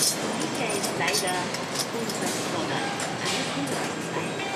明天，来的工作做的还是工作来。